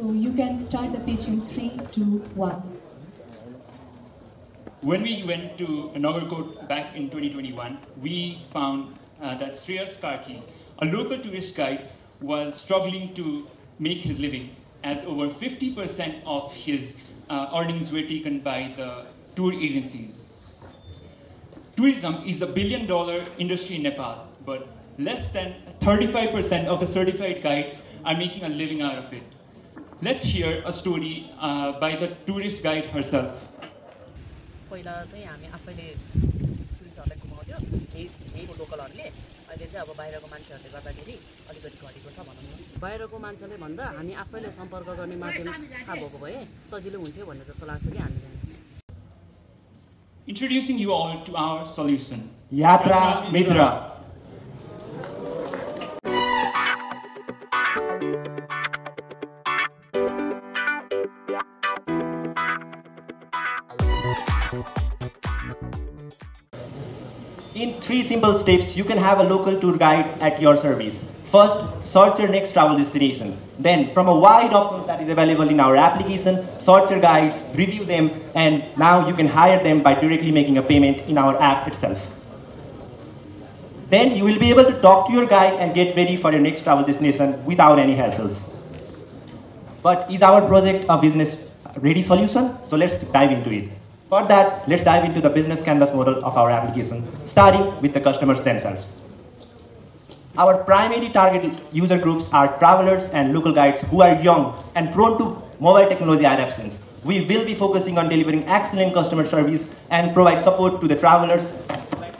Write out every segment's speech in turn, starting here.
So you can start the pitch in three, two, one. When we went to Nagarkot back in 2021, we found uh, that Shreyas Karki, a local tourist guide, was struggling to make his living as over 50% of his uh, earnings were taken by the tour agencies. Tourism is a billion dollar industry in Nepal, but less than 35% of the certified guides are making a living out of it. Let's hear a story uh, by the tourist guide herself. पहिला चाहिँ हामी आफैले टुरिस्टहरूलाई घुमाउँथ्यो केही यहीँको लोकलहरूले अहिले चाहिँ अब बाहिरको मान्छेहरूले गर्दाखेरि अलिकति घटेको छ भनौँ न बाहिरको मान्छेले भन्दा हामी आफैले सम्पर्क गर्ने माध्यम थाहा भएको भए सजिलो हुन्थ्यो भन्ने जस्तो लाग्छ कि हामीलाई Introducing you all to our solution. Yatra Mitra. In three simple steps, you can have a local tour guide at your service. First, search your next travel destination. Then, from a wide options that is available in our application, search your guides, review them, and now you can hire them by directly making a payment in our app itself. Then you will be able to talk to your guide and get ready for your next travel destination without any hassles. But is our project a business ready solution? So let's dive into it. For that, let's dive into the business canvas model of our application, starting with the customers themselves. Our primary target user groups are travelers and local guides who are young and prone to mobile technology adoptions. We will be focusing on delivering excellent customer service and provide support to the travelers,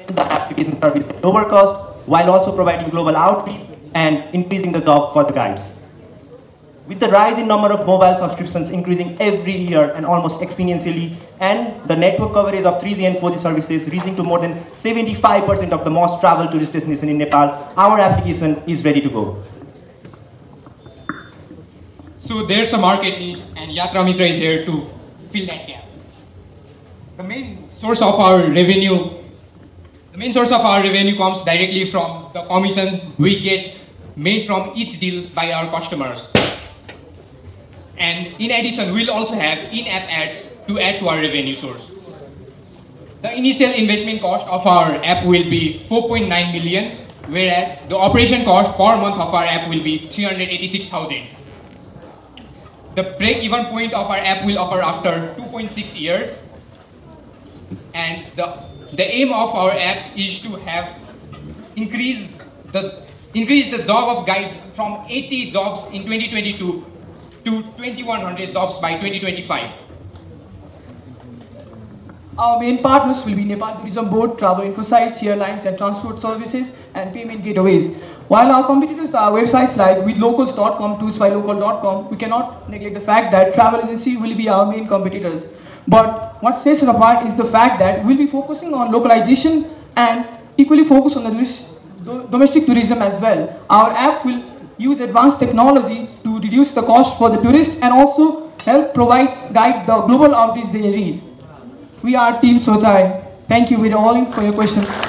the application service at lower cost, while also providing global outreach and increasing the job for the guides. With the rise in number of mobile subscriptions increasing every year and almost exponentially, and the network coverage of 3G and 4G services reaching to more than 75% of the most traveled tourist destination in Nepal, our application is ready to go. So there's a market need and Yatra Mitra is here to fill that gap. The main source of our revenue, the main source of our revenue comes directly from the commission we get made from each deal by our customers. And in addition, we'll also have in-app ads to add to our revenue source. The initial investment cost of our app will be 4.9 million, whereas the operation cost per month of our app will be 386,000. The break-even point of our app will occur after 2.6 years. And the, the aim of our app is to have increase the, increase the job of guide from 80 jobs in 2022 to 2100 jobs by 2025. Our main partners will be Nepal Tourism Board, Travel Info Sites, airlines and transport services, and payment gateways. While our competitors are websites like withlocals.com, toursbylocal.com, we cannot neglect the fact that travel agency will be our main competitors. But what sets us apart is the fact that we'll be focusing on localization and equally focus on the domestic tourism as well. Our app will use advanced technology reduce the cost for the tourist and also help provide guide the global outreach they need. We are Team Sochai. Thank you, We're all in for your questions.